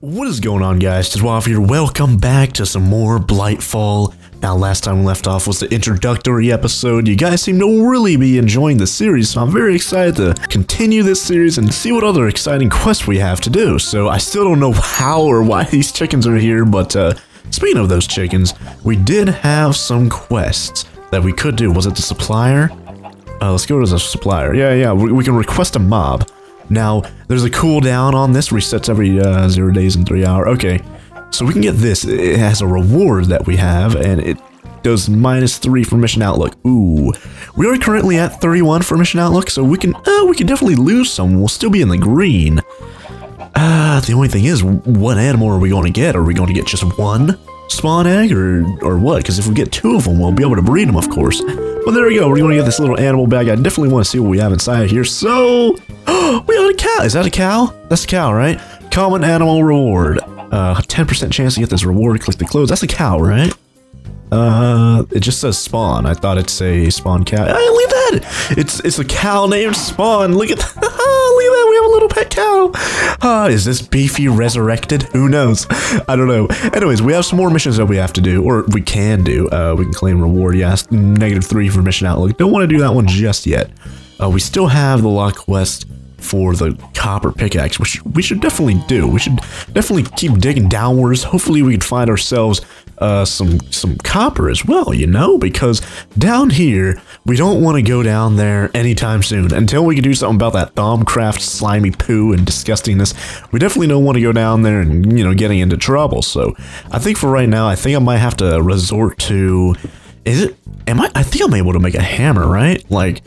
What is going on guys, Tizwaff here, welcome back to some more Blightfall. Now last time we left off was the introductory episode, you guys seem to really be enjoying the series, so I'm very excited to continue this series and see what other exciting quests we have to do. So I still don't know how or why these chickens are here, but uh, speaking of those chickens, we did have some quests that we could do. Was it the supplier? Uh, let's go to the supplier. Yeah, yeah, we, we can request a mob. Now, there's a cooldown on this, resets every uh, zero days and three hour. Okay, so we can get this. It has a reward that we have, and it does minus three for mission outlook. Ooh, we are currently at 31 for mission outlook, so we can uh, we can definitely lose some. We'll still be in the green. Uh, the only thing is, what animal are we going to get? Are we going to get just one spawn egg, or or what? Because if we get two of them, we'll be able to breed them, of course. Well, there we go. We're going to get this little animal bag. I definitely want to see what we have inside here. So, we got a cow. Is that a cow? That's a cow, right? Common animal reward. Uh, 10% chance to get this reward. Click the clothes. That's a cow, right? Uh, it just says Spawn. I thought it'd say Spawn Cow. Hey, look at that! It's it's a cow named Spawn. Look at that! look at that! We have a little pet cow. Uh, is this Beefy resurrected? Who knows? I don't know. Anyways, we have some more missions that we have to do, or we can do. Uh, we can claim reward. Yes, negative three for mission outlook. Don't want to do that one just yet. Uh, we still have the lock quest for the copper pickaxe, which we should definitely do. We should definitely keep digging downwards. Hopefully we can find ourselves uh, some some copper as well, you know, because down here, we don't want to go down there anytime soon. Until we can do something about that Thaumcraft slimy poo and disgustingness, we definitely don't want to go down there and, you know, getting into trouble. So I think for right now, I think I might have to resort to... Is it... Am I... I think I'm able to make a hammer, right? Like,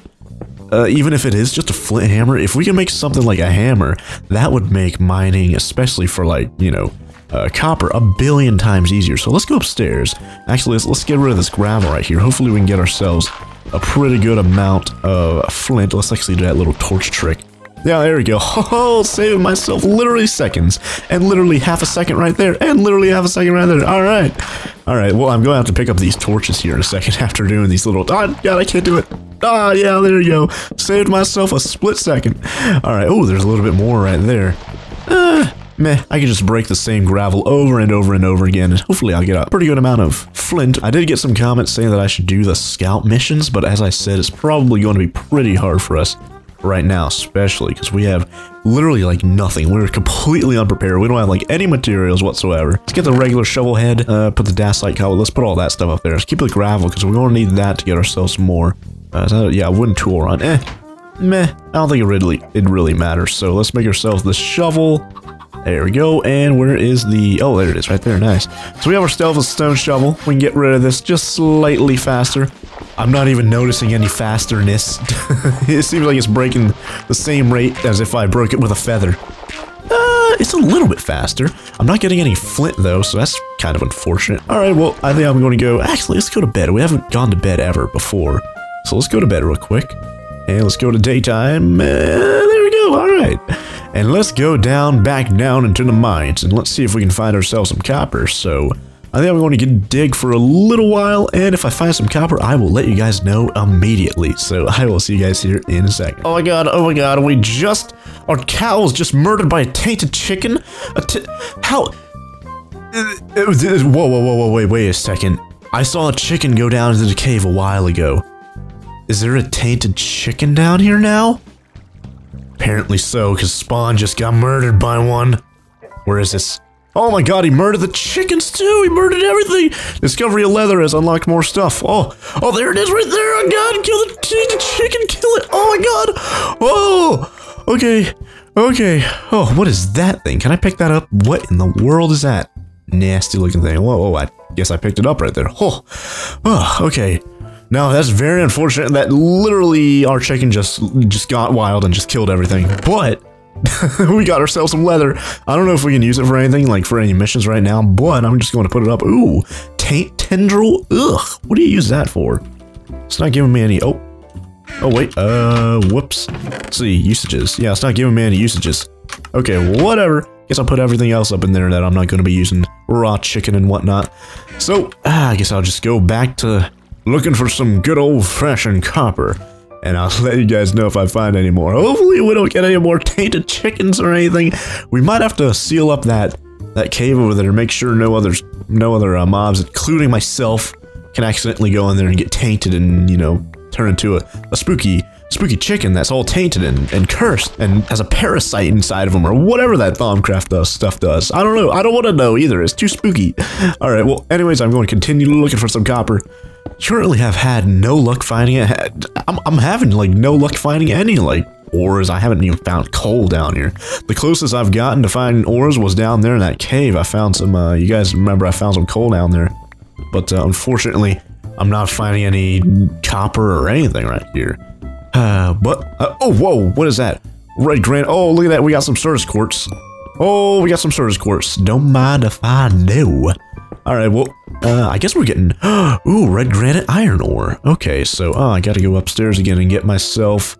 uh, even if it is just a flint hammer, if we can make something like a hammer, that would make mining, especially for like, you know, uh, copper, a billion times easier. So let's go upstairs. Actually, let's, let's get rid of this gravel right here. Hopefully we can get ourselves a pretty good amount of flint. Let's actually do that little torch trick. Yeah, there we go. Oh, saving myself literally seconds. And literally half a second right there. And literally half a second right there. All right. All right. Well, I'm going to have to pick up these torches here in a second after doing these little... Oh, God, I can't do it. Ah, yeah, there you go. Saved myself a split second. All right. Oh, there's a little bit more right there. Uh, meh, I can just break the same gravel over and over and over again, and hopefully I'll get a pretty good amount of flint. I did get some comments saying that I should do the scout missions, but as I said, it's probably going to be pretty hard for us right now, especially because we have literally like nothing. We're completely unprepared. We don't have like any materials whatsoever. Let's get the regular shovel head, uh, put the dacite cobble. Let's put all that stuff up there. Let's keep the gravel because we're going to need that to get ourselves more. Uh, that, yeah, wooden tool run. Eh, meh. I don't think it really it really matters. So let's make ourselves the shovel. There we go. And where is the... Oh, there it is right there. Nice. So we have ourselves a stone shovel. We can get rid of this just slightly faster. I'm not even noticing any fasterness. it seems like it's breaking the same rate as if I broke it with a feather. Uh, it's a little bit faster. I'm not getting any flint though, so that's kind of unfortunate. Alright, well, I think I'm going to go... Actually, let's go to bed. We haven't gone to bed ever before. So let's go to bed real quick. And let's go to daytime. Uh, there we go. Alright. And let's go down, back down into the mines, and let's see if we can find ourselves some copper. So, I think I'm going to get dig for a little while, and if I find some copper, I will let you guys know immediately. So, I will see you guys here in a second. Oh my god, oh my god, we just... Our cow was just murdered by a tainted chicken? A How... It was, it was, whoa, whoa, whoa, whoa, wait, wait a second. I saw a chicken go down into the cave a while ago. Is there a tainted chicken down here now? Apparently so, because Spawn just got murdered by one. Where is this? Oh my god, he murdered the chickens too! He murdered everything! Discovery of leather has unlocked more stuff. Oh, oh, there it is right there! Oh god, kill the, the chicken, kill it! Oh my god! Oh! Okay, okay. Oh, what is that thing? Can I pick that up? What in the world is that? Nasty looking thing. Whoa, whoa, I guess I picked it up right there. Oh, oh okay. No, that's very unfortunate that literally our chicken just just got wild and just killed everything. But we got ourselves some leather. I don't know if we can use it for anything, like for any missions right now, but I'm just going to put it up. Ooh, taint tendril? Ugh, what do you use that for? It's not giving me any... Oh, oh wait, uh, whoops. Let's see, usages. Yeah, it's not giving me any usages. Okay, whatever. Guess I'll put everything else up in there that I'm not going to be using. Raw chicken and whatnot. So, ah, I guess I'll just go back to looking for some good old-fashioned copper. And I'll let you guys know if I find any more. Hopefully we don't get any more tainted chickens or anything. We might have to seal up that that cave over there. Make sure no others, no other uh, mobs, including myself, can accidentally go in there and get tainted and you know turn into a, a spooky spooky chicken that's all tainted and, and cursed and has a parasite inside of them or whatever that Thaumcraft does, stuff does. I don't know. I don't want to know either. It's too spooky. All right. Well, anyways, I'm going to continue looking for some copper. Currently have had no luck finding it. I'm, I'm having like no luck finding any like ores. I haven't even found coal down here. The closest I've gotten to finding ores was down there in that cave. I found some, uh, you guys remember I found some coal down there. But uh, unfortunately, I'm not finding any copper or anything right here. Uh, but, uh, oh, whoa, what is that? Red granite. Oh, look at that. We got some Certus quartz. Oh, we got some Certus quartz. Don't mind if I do. All right, well, uh, I guess we're getting, ooh, red granite iron ore. Okay, so, oh, I gotta go upstairs again and get myself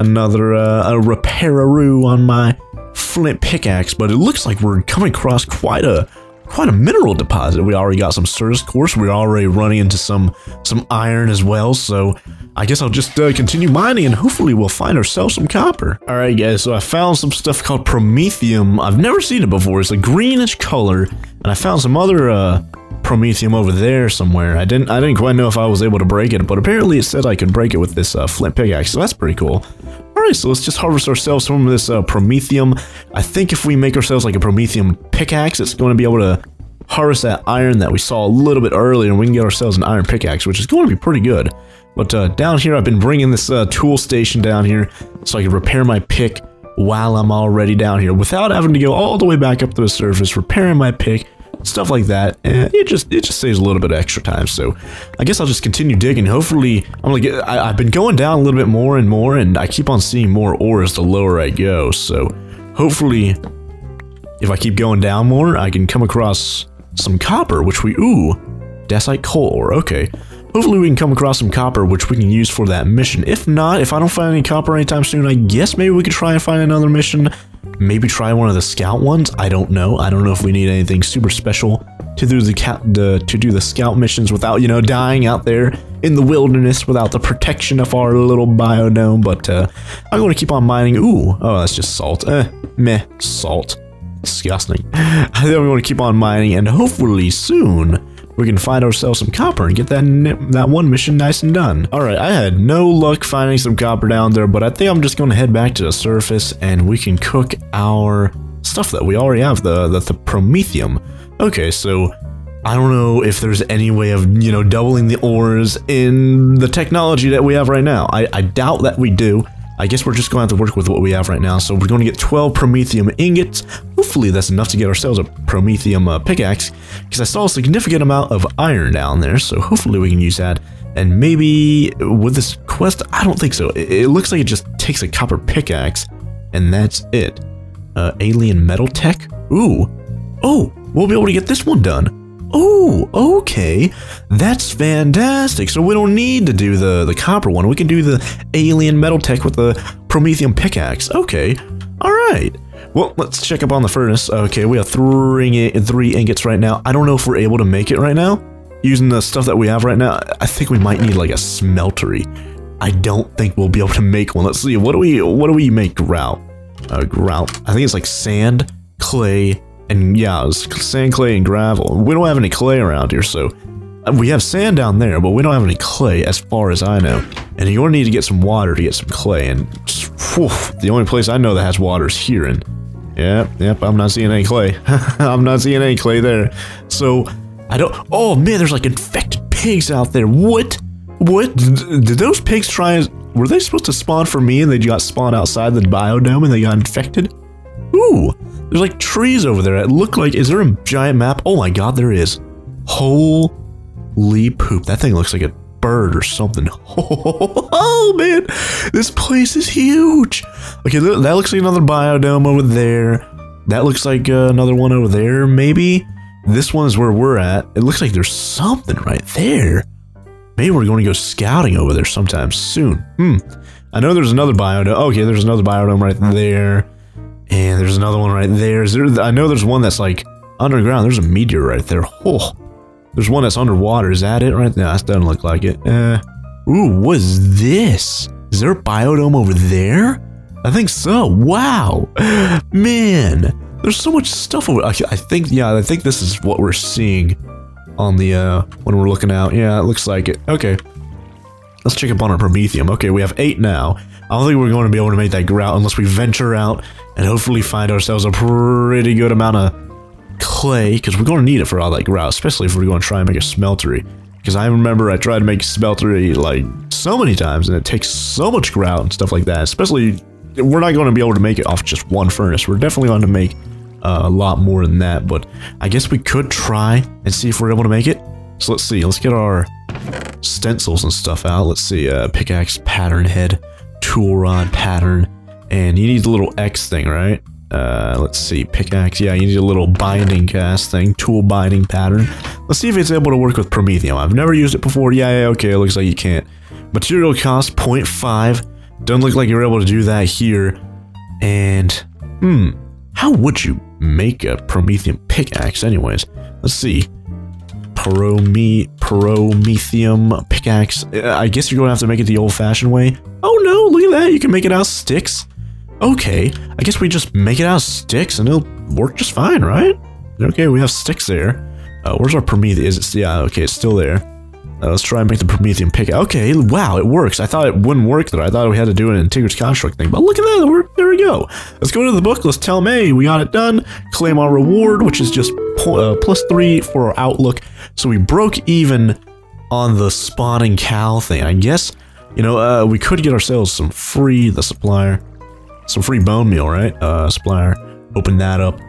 another, uh, a repairaroo on my flint pickaxe, but it looks like we're coming across quite a, quite a mineral deposit. We already got some Certus Quartz. We're already running into some some iron as well. So I guess I'll just uh, continue mining and hopefully we'll find ourselves some copper. All right, guys. So I found some stuff called promethium. I've never seen it before. It's a greenish color, and I found some other uh, promethium over there somewhere. I didn't I didn't quite know if I was able to break it, but apparently it said I could break it with this uh, flint pickaxe. So that's pretty cool. Alright, so let's just harvest ourselves some of this uh, promethium. I think if we make ourselves like a promethium pickaxe, it's going to be able to harvest that iron that we saw a little bit earlier, and we can get ourselves an iron pickaxe, which is going to be pretty good. But uh, down here, I've been bringing this uh, tool station down here so I can repair my pick while I'm already down here without having to go all the way back up to the surface, repairing my pick, stuff like that. And it just it just saves a little bit of extra time. So I guess I'll just continue digging. Hopefully, I'm get. I, I've been going down a little bit more and more, and I keep on seeing more ores the lower I go. So hopefully, if I keep going down more, I can come across some copper, which we ooh, dacite coal ore. Okay. Hopefully we can come across some copper which we can use for that mission. If not, if I don't find any copper anytime soon, I guess maybe we could try and find another mission Maybe try one of the scout ones. I don't know. I don't know if we need anything super special to do the, the to do the scout missions without you know dying out there in the wilderness without the protection of our little biodome. But uh, I'm going to keep on mining. Ooh, oh, that's just salt. Eh, meh, salt. Disgusting. I think I'm going to keep on mining, and hopefully soon we can find ourselves some copper and get that that one mission nice and done. Alright, I had no luck finding some copper down there, but I think I'm just going to head back to the surface and we can cook our stuff that we already have, the, the, the promethium. Okay, so I don't know if there's any way of, you know, doubling the ores in the technology that we have right now. I, I doubt that we do. I guess we're just going to have to work with what we have right now. So we're going to get 12 promethium ingots. Hopefully that's enough to get ourselves a promethium uh, pickaxe, because I saw a significant amount of iron down there, so hopefully we can use that. And maybe with this quest, I don't think so. It, it looks like it just takes a copper pickaxe, and that's it. Uh, alien metal tech? Ooh. Oh, we'll be able to get this one done. Oh, okay. That's fantastic. So we don't need to do the, the copper one. We can do the alien metal tech with the promethium pickaxe. Okay. All right. Well, let's check up on the furnace. Okay, we have three, three ingots right now. I don't know if we're able to make it right now. Using the stuff that we have right now, I think we might need like a smeltery. I don't think we'll be able to make one. Let's see. What do we what do we make grout? Uh, grout. I think it's like sand, clay, and yeah, it's sand, clay, and gravel. We don't have any clay around here, so uh, we have sand down there, but we don't have any clay as far as I know. And you're gonna need to get some water to get some clay. And whew, the only place I know that has water is here. And yep, yep, I'm not seeing any clay. I'm not seeing any clay there. So I don't. Oh man, there's like infected pigs out there. What? What? Did those pigs try and were they supposed to spawn for me and they got spawned outside the biodome and they got infected? Ooh, there's like trees over there. It look like, is there a giant map? Oh my god, there is. Holy poop. That thing looks like a bird or something. Oh, man, this place is huge. Okay, that looks like another biodome over there. That looks like uh, another one over there, maybe. This one is where we're at. It looks like there's something right there. Maybe we're going to go scouting over there sometime soon. Hmm. I know there's another biodome. Okay, there's another biodome right there. And there's another one right there. there. I know there's one that's like underground. There's a meteor right there. Oh, there's one that's underwater. Is that it right there? That doesn't look like it. Uh, ooh, what is this? Is there a biodome over there? I think so. Wow. Man, There's so much stuff over. I, I think, yeah, I think this is what we're seeing on the, uh, when we're looking out. Yeah, it looks like it. Okay. Let's check up on our Promethium. Okay, we have eight now. I don't think we're going to be able to make that grout unless we venture out and hopefully find ourselves a pretty good amount of clay, because we're going to need it for all that grout, especially if we're going to try and make a smeltery. Because I remember I tried to make smeltery, like, so many times, and it takes so much grout and stuff like that, especially, we're not going to be able to make it off just one furnace. We're definitely going to make uh, a lot more than that, but I guess we could try and see if we're able to make it. So let's see, let's get our stencils and stuff out. Let's see, uh, pickaxe pattern head, tool rod pattern, and you need the little X thing, right? Uh, let's see, pickaxe, yeah, you need a little binding cast thing, tool binding pattern. Let's see if it's able to work with Promethium. I've never used it before, yeah, yeah, okay, it looks like you can't. Material cost 0.5, doesn't look like you're able to do that here. And, hmm, how would you make a Promethium pickaxe anyways? Let's see, Prome Promethium pickaxe. Uh, I guess you're going to have to make it the old-fashioned way. Oh no, look at that. You can make it out of sticks. Okay, I guess we just make it out of sticks and it'll work just fine, right? Okay, we have sticks there. Uh, where's our Prometheum? Is it? Yeah, okay, it's still there. Uh, let's try and make the Promethium pick. Okay, wow, it works. I thought it wouldn't work there. I thought we had to do an Integrity Construct thing, but look at that. There we go. Let's go to the book. Let's tell May, we got it done. Claim our reward, which is just uh, plus three for our outlook. So we broke even on the spawning cow thing. I guess, you know, uh, we could get ourselves some free, the supplier, some free bone meal, right? Uh, supplier, open that up.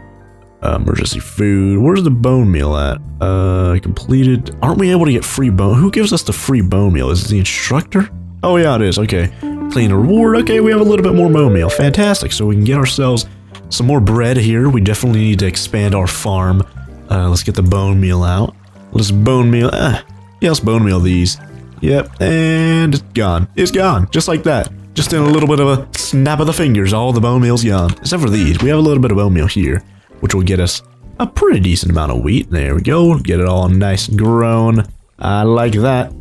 Uh, emergency food. Where's the bone meal at? Uh, completed. Aren't we able to get free bone? Who gives us the free bone meal? Is it the instructor? Oh yeah, it is. Okay. Clean reward. Okay, we have a little bit more bone meal. Fantastic. So we can get ourselves some more bread here. We definitely need to expand our farm. Uh, let's get the bone meal out. Let's bone meal. Ah, yeah, let's bone meal these. Yep, and it's gone. It's gone, just like that. Just in a little bit of a snap of the fingers, all the bone meal's gone. Except for these. We have a little bit of bone meal here which will get us a pretty decent amount of wheat. There we go. Get it all nice and grown. I like that.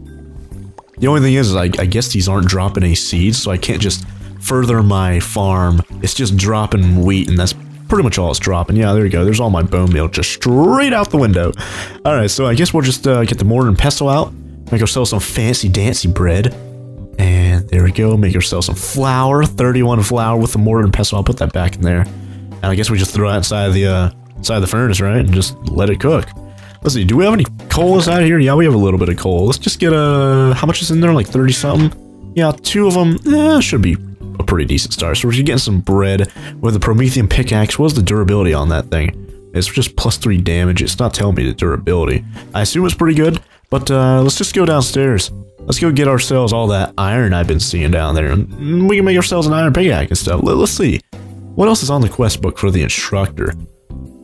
The only thing is, is I, I guess these aren't dropping any seeds, so I can't just further my farm. It's just dropping wheat, and that's pretty much all it's dropping. Yeah, there you go. There's all my bone meal just straight out the window. All right, so I guess we'll just uh, get the mortar and pestle out. Make ourselves some fancy dancy bread. And there we go. Make ourselves some flour. 31 flour with the mortar and pestle. I'll put that back in there. And I guess we just throw it inside the uh, inside the furnace, right? And just let it cook. Let's see, do we have any coal inside here? Yeah, we have a little bit of coal. Let's just get a... How much is in there? Like 30 something? Yeah, two of them. Eh, should be pretty decent start. So we're getting some bread with the Promethium pickaxe. What's the durability on that thing? It's just plus three damage. It's not telling me the durability. I assume it's pretty good, but uh, let's just go downstairs. Let's go get ourselves all that iron I've been seeing down there. We can make ourselves an iron pickaxe and stuff. Let's see. What else is on the quest book for the instructor?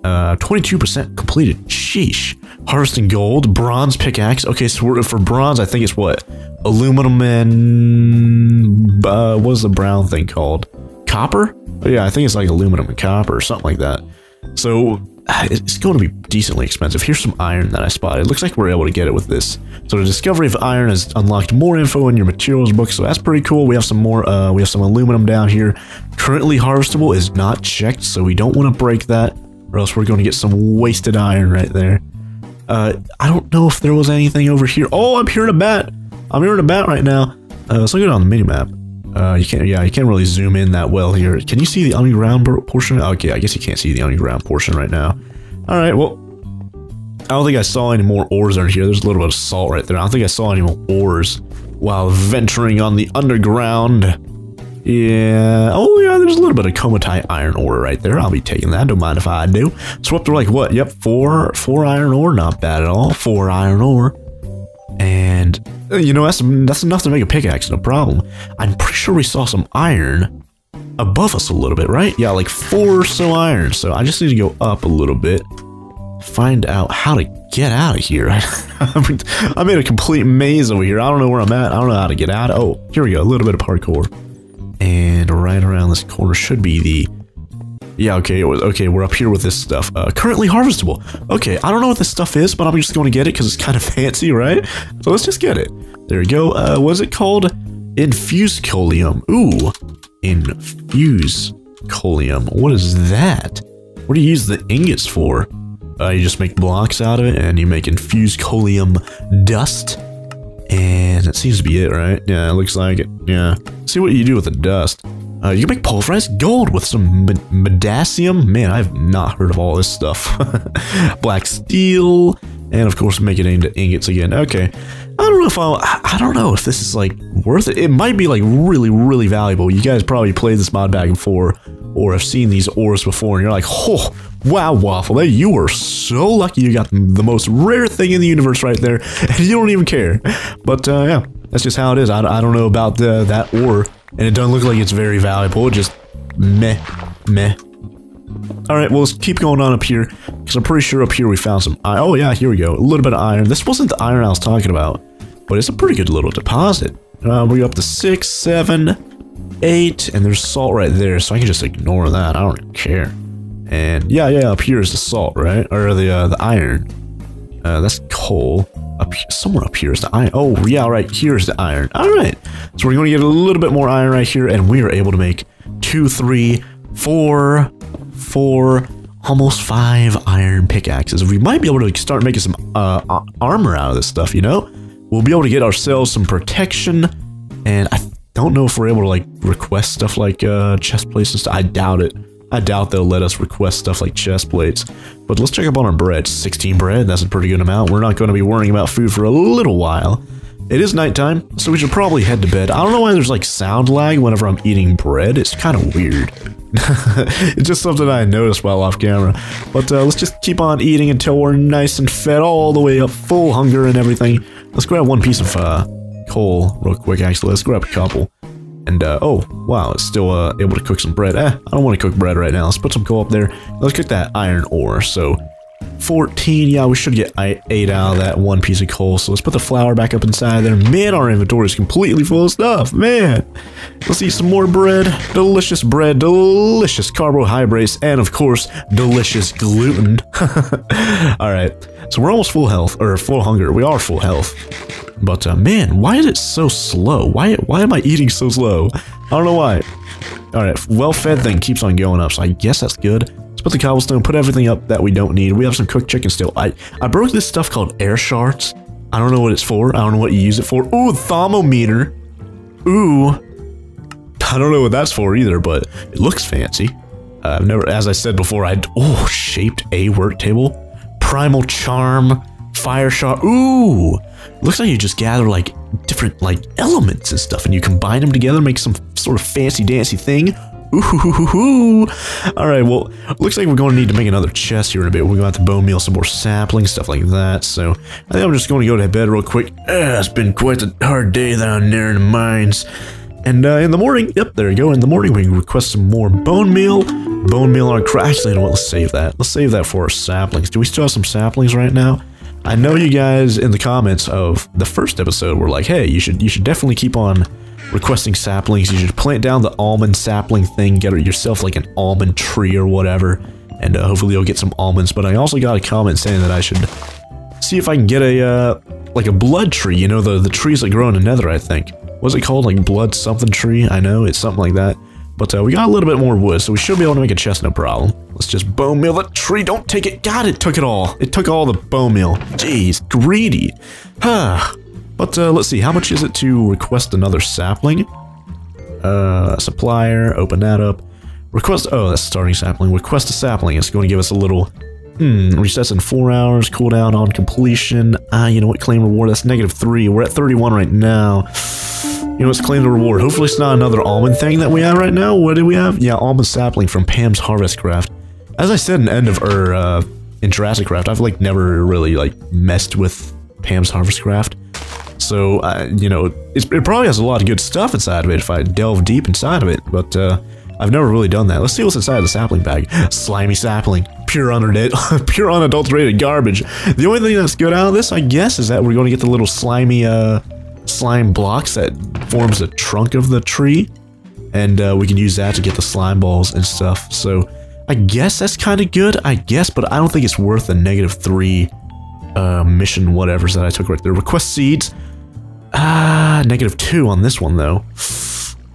Uh, 22% completed. Sheesh. Harvesting gold, bronze pickaxe. Okay, so for bronze, I think it's what? Aluminum and... Uh, what is the brown thing called? Copper? Yeah, I think it's like aluminum and copper or something like that. So, it's going to be decently expensive. Here's some iron that I spotted. It looks like we're able to get it with this. So the discovery of iron has unlocked more info in your materials book, so that's pretty cool. We have some more, uh, we have some aluminum down here. Currently harvestable is not checked, so we don't want to break that, or else we're going to get some wasted iron right there. Uh, I don't know if there was anything over here. Oh, I'm hearing a bat. I'm hearing a bat right now. Uh, let's look at it on the mini map. Uh, you can't, yeah, you can't really zoom in that well here. Can you see the underground portion? Okay, I guess you can't see the underground portion right now. All right, well, I don't think I saw any more ores in here. There's a little bit of salt right there. I don't think I saw any more ores while venturing on the underground. Yeah. Oh, yeah, there's a little bit of komatiite iron ore right there. I'll be taking that. Don't mind if I do. So up to like what? Yep, four, four iron ore. Not bad at all. Four iron ore. And, uh, you know, that's, that's enough to make a pickaxe, no problem. I'm pretty sure we saw some iron above us a little bit, right? Yeah, like four or so iron. So I just need to go up a little bit find out how to get out of here. I made a complete maze over here. I don't know where I'm at. I don't know how to get out. Oh, here we go. A little bit of parkour. And right around this corner should be the... Yeah, okay, okay, we're up here with this stuff. Uh, currently harvestable. Okay, I don't know what this stuff is, but I'm just going to get it because it's kind of fancy, right? So let's just get it. There we go. Uh, what's it called? Infuscolium. Ooh, infuse Colium. What is that? What do you use the ingots for? Uh, you just make blocks out of it and you make infused coalium dust. And that seems to be it, right? Yeah, it looks like it. Yeah. See what you do with the dust. Uh, you can make pulverized gold with some Midasium. Man, I've not heard of all this stuff. Black steel, and of course make it into ingots again. Okay, I don't know if I'll, I don't know if this is like worth it. It might be like really, really valuable. You guys probably played this mod back before, or have seen these ores before, and you're like, oh, wow, Waffle, you were so lucky you got the most rare thing in the universe right there, and you don't even care. But uh, yeah, that's just how it is. I, I don't know about the, that ore and it doesn't look like it's very valuable. Just meh, meh. All right, well, let's keep going on up here, because I'm pretty sure up here we found some Oh, yeah, here we go. A little bit of iron. This wasn't the iron I was talking about, but it's a pretty good little deposit. Uh, we're up to six, seven, eight, and there's salt right there, so I can just ignore that. I don't care. And yeah, yeah, up here is the salt, right? Or the uh, the iron. Uh, that's coal. Up here, somewhere up here is the iron. Oh, yeah, right. Here's the iron. All right. So we're going to get a little bit more iron right here, and we are able to make two, three, four, four, almost five iron pickaxes. We might be able to start making some uh, armor out of this stuff, you know? We'll be able to get ourselves some protection, and I don't know if we're able to, like, request stuff like uh, chest stuff. I doubt it. I doubt they'll let us request stuff like chest plates. But let's check up on our bread. 16 bread, that's a pretty good amount. We're not going to be worrying about food for a little while. It is nighttime, so we should probably head to bed. I don't know why there's like sound lag whenever I'm eating bread. It's kind of weird. it's just something I noticed while off camera. But uh, let's just keep on eating until we're nice and fed all the way up, full hunger and everything. Let's grab one piece of uh, coal real quick, actually. Let's grab a couple. And, uh, oh, wow, it's still uh, able to cook some bread. Eh, I don't want to cook bread right now. Let's put some coal up there. Let's cook that iron ore. So, 14, yeah, we should get 8 out of that one piece of coal. So let's put the flour back up inside there. Man, our inventory is completely full of stuff, man. Let's eat some more bread. Delicious bread, delicious carbohydrates, and of course, delicious gluten. Alright, so we're almost full health, or full hunger. We are full health. But uh, man, why is it so slow? Why why am I eating so slow? I don't know why. Alright, well-fed thing keeps on going up, so I guess that's good. Let's put the cobblestone, put everything up that we don't need. We have some cooked chicken still. I, I broke this stuff called air shards. I don't know what it's for. I don't know what you use it for. Ooh, thermometer. Ooh. I don't know what that's for either, but it looks fancy. Uh, I've never, as I said before, I oh shaped a work table, primal charm, fire shot. Ooh, looks like you just gather like different like elements and stuff, and you combine them together, make some sort of fancy dancy thing. Ooh, all right. Well, looks like we're going to need to make another chest here in a bit. We're going to have to bone meal some more saplings, stuff like that. So I think I'm just going to go to bed real quick. Uh, it's been quite a hard day down there in the mines. And uh, in the morning, yep, there you go. In the morning, we request some more bone meal. Bone meal on. Actually, you know what? Let's save that. Let's save that for our saplings. Do we still have some saplings right now? I know you guys in the comments of the first episode were like, hey, you should you should definitely keep on requesting saplings. You should plant down the almond sapling thing, get yourself like an almond tree or whatever, and uh, hopefully you'll get some almonds. But I also got a comment saying that I should see if I can get a uh, like a blood tree. You know the the trees that grow in the Nether. I think what's it called? Like blood something tree. I know it's something like that. But uh, we got a little bit more wood, so we should be able to make a chest, no problem. Let's just bone meal the tree. Don't take it. God, it took it all. It took all the bone meal. Jeez, greedy. Huh. but uh, let's see, how much is it to request another sapling? Uh, supplier, open that up. Request, oh, that's starting sapling. Request a sapling. It's going to give us a little, hmm, resets in four hours, cooldown on completion. Ah, you know what, claim reward, that's negative three. We're at 31 right now. You know, let's claim the reward. Hopefully it's not another almond thing that we have right now. What do we have? Yeah, almond sapling from Pam's Harvest Craft. As I said in End of, or, uh, in Jurassic Craft, I've, like, never really, like, messed with Pam's Harvest Craft. So, uh, you know, it probably has a lot of good stuff inside of it if I delve deep inside of it, but, uh, I've never really done that. Let's see what's inside the sapling bag. Slimy sapling. Pure pure unadulterated garbage. The only thing that's good out of this, I guess, is that we're going to get the little slimy, uh, slime blocks that forms the trunk of the tree. And uh, we can use that to get the slime balls and stuff. So I guess that's kind of good, I guess, but I don't think it's worth the negative three uh, mission whatevers that I took right there. Request seeds. Ah, negative two on this one though.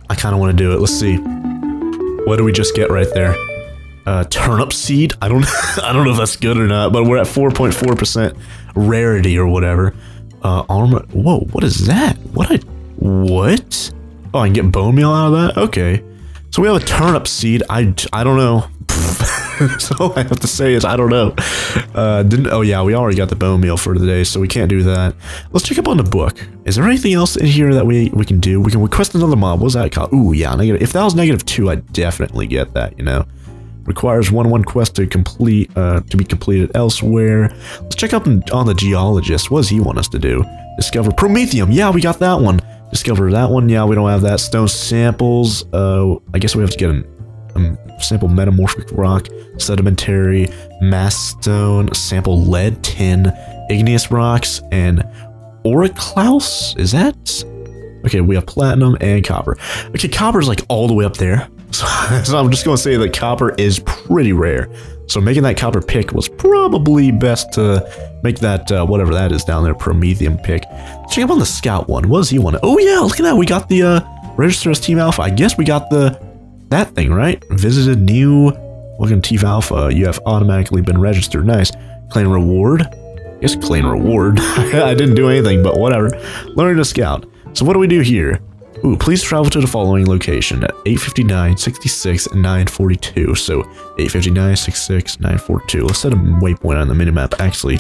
I kind of want to do it. Let's see. What do we just get right there? Uh, turnip seed. I don't. I don't know if that's good or not, but we're at 4.4 percent rarity or whatever. Uh, armor. Whoa, what is that? What? I, what? Oh, I can get bone meal out of that. Okay. So we have a turnip seed. I. I don't know. so all I have to say is I don't know. Uh, didn't. Oh yeah, we already got the bone meal for the day, so we can't do that. Let's check up on the book. Is there anything else in here that we we can do? We can request another mob. What's that called? Ooh yeah, negative. If that was negative two, I definitely get that. You know requires one one quest to complete uh, to be completed elsewhere. Let's check up on the geologist. What does he want us to do? Discover promethium. Yeah, we got that one. Discover that one. Yeah, we don't have that. Stone samples. Uh, I guess we have to get an, a sample metamorphic rock, sedimentary, mass stone, sample lead, tin, igneous rocks, and orichalcum. Is that? Okay, we have platinum and copper. Okay, copper's like all the way up there. So, so I'm just going to say that copper is pretty rare. So making that copper pick was probably best to make that, uh, whatever that is down there, Promethium pick. Check up on the scout one. What does he want? Oh yeah, look at that. We got the uh, register as Team Alpha. I guess we got the that thing, right? Visited new, welcome Team Alpha. You have automatically been registered. Nice. Claim reward. Guess claim reward. I didn't do anything, but whatever. Learn to scout. So what do we do here? Ooh, please travel to the following location at 859, 66, and 942. So 859, 66, 942. Let's set a waypoint on the minimap. Actually,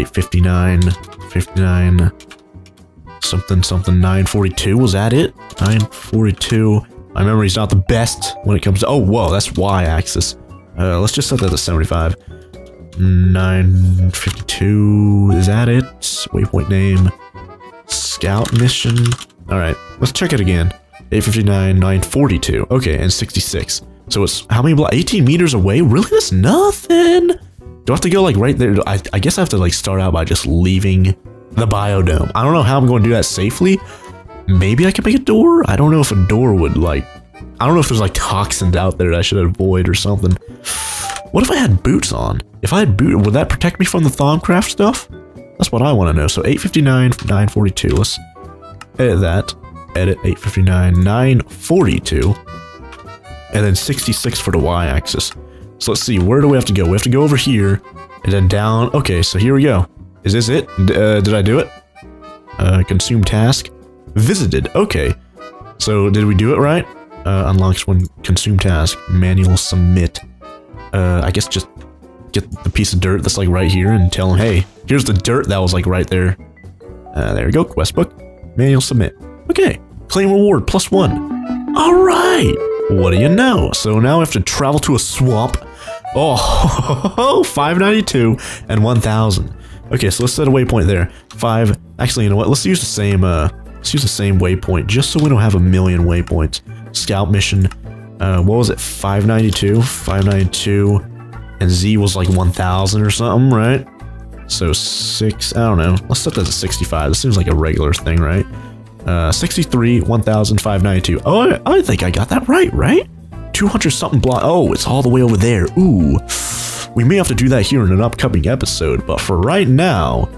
859, 59, something, something, 942. Was that it? 942. My memory's not the best when it comes to... Oh, whoa, that's y-axis. Uh, let's just set that to 75. 952. Is that it? Waypoint name. Scout mission. Alright, let's check it again. 859, 942. Okay, and 66. So it's how many blocks? 18 meters away? Really? That's nothing. Do I have to go like right there? I, I guess I have to like start out by just leaving the biodome. I don't know how I'm going to do that safely. Maybe I can make a door? I don't know if a door would like... I don't know if there's like toxins out there that I should avoid or something. What if I had boots on? If I had boots, would that protect me from the Thaumcraft stuff? That's what I want to know. So 859, 942. Let's edit that. Edit 859, 942. And then 66 for the y-axis. So let's see, where do we have to go? We have to go over here, and then down. Okay, so here we go. Is this it? Uh, did I do it? Uh, consume task. Visited. Okay. So did we do it right? Uh, unlocks when consume task. Manual submit. Uh, I guess just get the piece of dirt that's like right here and tell him, hey, here's the dirt that was like right there. Uh, there we go, quest book. Manual submit. Okay, claim reward plus one. All right, what do you know? So now I have to travel to a swamp. Oh, 592 and 1000. Okay, so let's set a waypoint there. Five, actually, you know what? Let's use the same, uh, let's use the same waypoint just so we don't have a million waypoints. Scout mission, uh, what was it? 592, 592, and Z was like 1000 or something, right? So six, I don't know. Let's set that to 65. This seems like a regular thing, right? Uh, 63, 1,592. Oh, I, I think I got that right, right? 200 something block. Oh, it's all the way over there. Ooh. We may have to do that here in an upcoming episode, but for right now,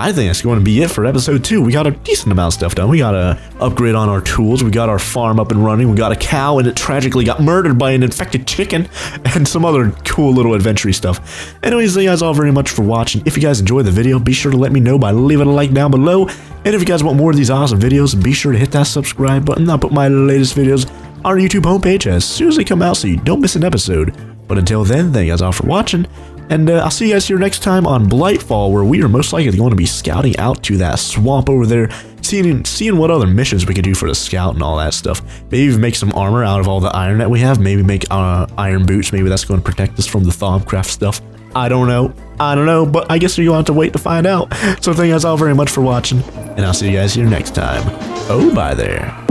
I think that's going to be it for episode 2. We got a decent amount of stuff done. We got a upgrade on our tools. We got our farm up and running. We got a cow and it tragically got murdered by an infected chicken and some other cool little adventure stuff. Anyways, thank you guys all very much for watching. If you guys enjoyed the video, be sure to let me know by leaving a like down below. And if you guys want more of these awesome videos, be sure to hit that subscribe button. I'll put my latest videos on our YouTube homepage as soon as they come out so you don't miss an episode. But until then, thank you guys all for watching, and uh, I'll see you guys here next time on Blightfall, where we are most likely going to be scouting out to that swamp over there, seeing seeing what other missions we could do for the scout and all that stuff. Maybe make some armor out of all the iron that we have. Maybe make uh, iron boots. Maybe that's going to protect us from the Thaumcraft stuff. I don't know. I don't know, but I guess you're going to have to wait to find out. So thank you guys all very much for watching, and I'll see you guys here next time. Oh, bye there.